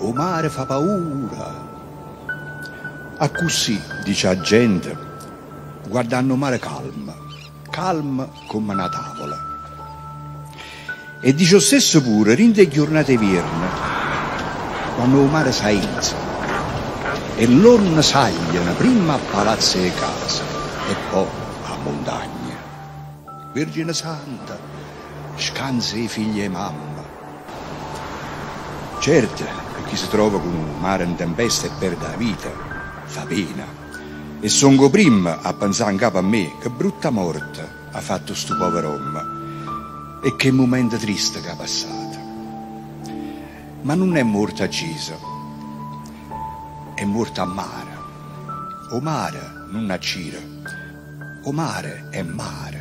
o mare fa paura. A così, dice la gente, guardando mare calma, calma come una tavola. E dice lo stesso pure, rinde giornate vierne, quando il mare s'ainza, e l'orna sagliano prima a palazzo e casa, e poi a montagna. Vergine Santa, scansa i figli e mamma. Certo, chi si trova con un mare in tempesta e perde la vita, fa pena. E songo prima a pensare in capo a me che brutta morte ha fatto sto povero uomo e che momento triste che ha passato. Ma non è morto a Gisa, è morto a mare. O mare non a Cira, o mare è mare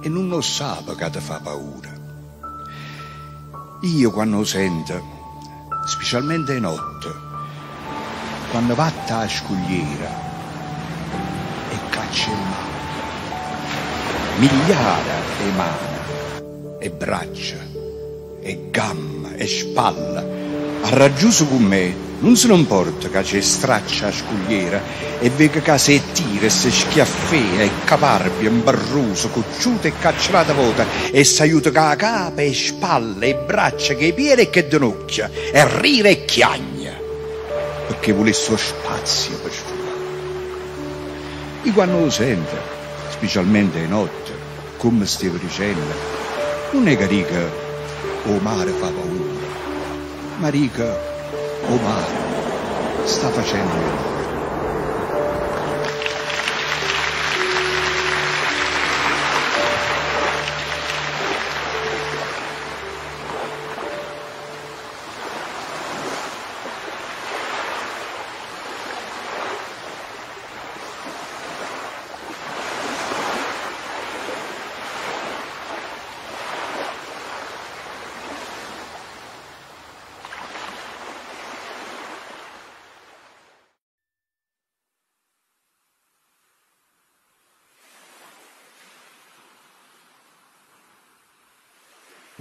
e non lo sa che ti fa paura. Io quando sento, specialmente di notte, quando vatta a scogliera e caccia il mare, migliaia di mani, e braccia, e gamma, e spalla, ha raggiunto con me non se non porta che c'è straccia a scugliera e vega che se tira, se schiaffea e caparbia, imbarruso, cocciuta e cacciata vota e s'aiuta che la capa e spalle e braccia che piede e che ginocchia e rira e chiagna perché volesse lo spazio per sfumare. E quando lo sente, specialmente di notte, come stavo dicendo, non è che dica o mare fa paura, ma dica o mare sta facendo